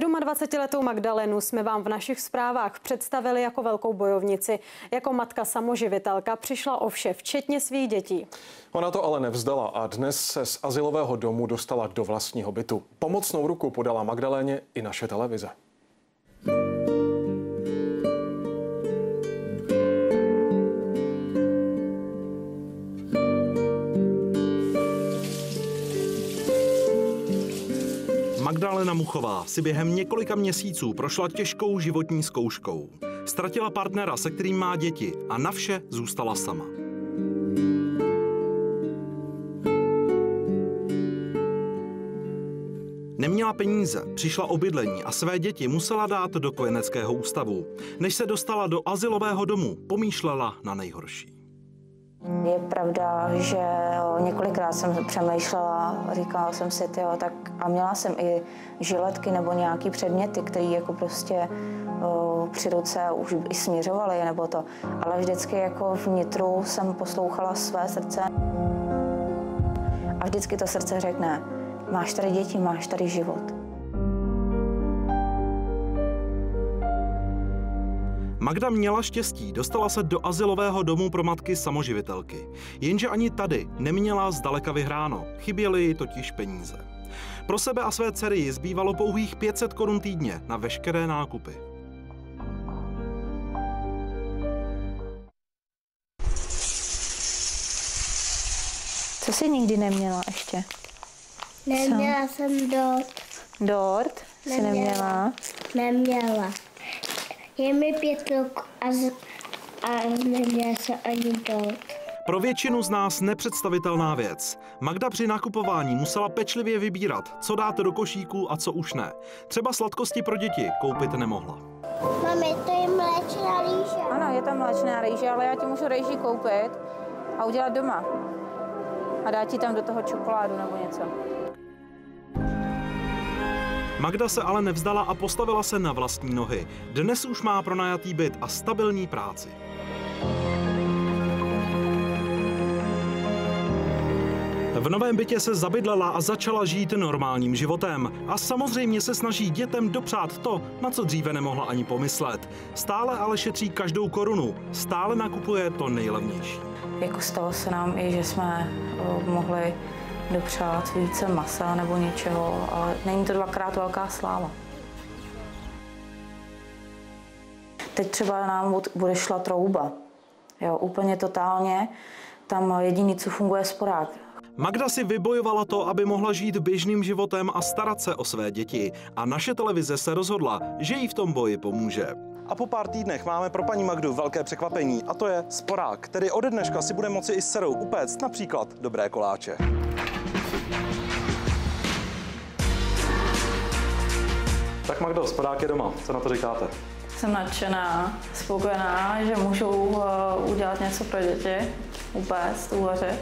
27-letou Magdalenu jsme vám v našich zprávách představili jako velkou bojovnici. Jako matka samoživitelka přišla o vše, včetně svých dětí. Ona to ale nevzdala a dnes se z asilového domu dostala do vlastního bytu. Pomocnou ruku podala Magdaléně i naše televize. Magdalena Muchová si během několika měsíců prošla těžkou životní zkouškou. Ztratila partnera, se kterým má děti a na vše zůstala sama. Neměla peníze, přišla o bydlení a své děti musela dát do kojeneckého ústavu. Než se dostala do asilového domu, pomýšlela na nejhorší. Je pravda, že několikrát jsem přemýšlela, říkala jsem si, tyjo, tak a měla jsem i žiletky nebo nějaký předměty, které jako prostě o, při ruce už i směřovaly nebo to. Ale vždycky jako vnitru jsem poslouchala své srdce. A vždycky to srdce řekne, máš tady děti, máš tady život. Magda měla štěstí, dostala se do asilového domu pro matky samoživitelky. Jenže ani tady neměla zdaleka vyhráno, chyběly jí totiž peníze. Pro sebe a své dcery zbývalo pouhých 500 korun týdně na veškeré nákupy. Co jsi nikdy neměla ještě? Neměla jsem dort. Dort? Jsi neměla? Neměla. Je mi pět roků a, z, a neměla jsem ani dort. Pro většinu z nás nepředstavitelná věc. Magda při nakupování musela pečlivě vybírat, co dát do košíku a co už ne. Třeba sladkosti pro děti koupit nemohla. Mami, to je mléčná rýže. Ano, je to mléčná rýže, ale já ti můžu rejži koupit a udělat doma. A dát ti tam do toho čokoládu nebo něco. Magda se ale nevzdala a postavila se na vlastní nohy. Dnes už má pronajatý byt a stabilní práci. V novém bytě se zabydlela a začala žít normálním životem. A samozřejmě se snaží dětem dopřát to, na co dříve nemohla ani pomyslet. Stále ale šetří každou korunu, stále nakupuje to nejlevnější. Jako stalo se nám i, že jsme o, mohli dopřát více masa nebo něčeho, ale není to dvakrát velká sláva. Teď třeba nám bude šla trouba. Jo, úplně totálně. Tam jediný, co funguje, je sporák. Magda si vybojovala to, aby mohla žít běžným životem a starat se o své děti. A naše televize se rozhodla, že jí v tom boji pomůže. A po pár týdnech máme pro paní Magdu velké překvapení a to je sporák, který ode dneška si bude moci i s dcerou upéct například dobré koláče. Tak Magdo, sporák je doma, co na to říkáte? Jsem nadšená, spokojená, že můžu uh, udělat něco pro děti, upéct, uvařit.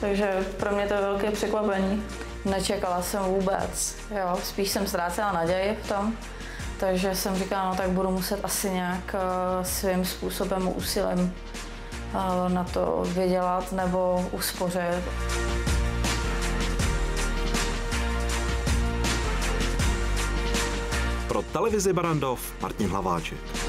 Takže pro mě to je velké překvapení. Nečekala jsem vůbec, jo. spíš jsem ztrácela naději v tom. Takže jsem říkala, no tak budu muset asi nějak uh, svým způsobem, úsilím uh, na to vydělat nebo uspořit. Pro televizi Barandov Martin Hlaváček.